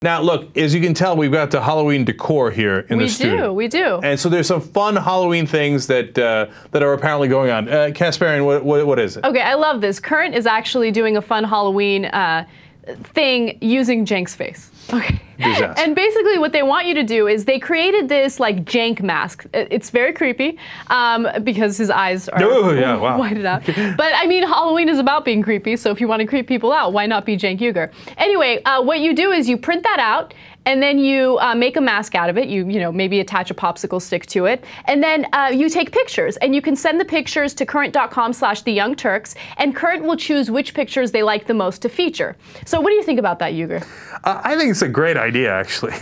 Now, look, as you can tell, we've got the Halloween decor here in we the studio. We do, we do. And so there's some fun Halloween things that uh, that are apparently going on. Uh, Kasparian, what, what, what is it? Okay, I love this. Current is actually doing a fun Halloween uh, thing using Cenk's face. Okay. Disaster. And basically, what they want you to do is they created this like Cenk mask. It's very creepy um, because his eyes are Oh, yeah, wow. whited out. But I mean, Halloween is about being creepy, so if you want to creep people out, why not be Cenk Uygur? Anyway, uh, what you do is you print that out. And then you uh, make a mask out of it. You, you know, maybe attach a popsicle stick to it, and then uh, you take pictures. And you can send the pictures to current.com/slash The Young Turks, and Current will choose which pictures they like the most to feature. So, what do you think about that, Uygur? Uh, I think it's a great idea, actually.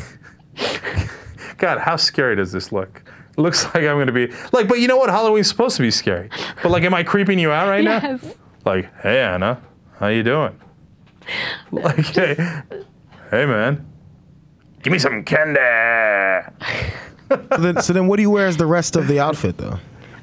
God, how scary does this look? It looks like I'm going to be like, but you know what? Halloween's supposed to be scary. But like, am I creeping you out right now? Yes. Like, hey Ana, how you doing? Like, hey, hey man, give me some candy. So then, so then what do you wear as the rest of the outfit, though?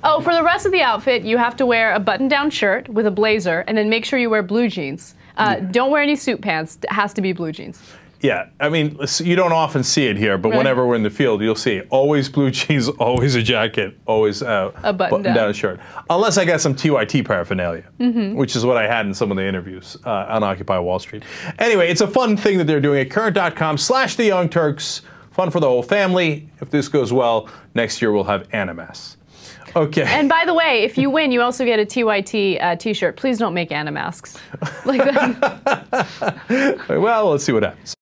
Oh, for the rest of the outfit, you have to wear a button-down shirt with a blazer, and then make sure you wear blue jeans. Uh, Don't wear any suit pants. It has to be blue jeans. Yeah, I mean, you don't often see it here, but Right. whenever we're in the field, you'll see always blue jeans, always a jacket, always uh, A button-down. button-down shirt. Unless I got some TYT paraphernalia, Mm-hmm. which is what I had in some of the interviews uh, on Occupy Wall Street. Anyway, it's a fun thing that they're doing at current.com slash the Young Turks. Fun for the whole family. If this goes well, next year we'll have Animas. Okay. And by the way, if you win, you also get a TYT uh, T-shirt. Please don't make Ana masks like that. well, let's see what happens.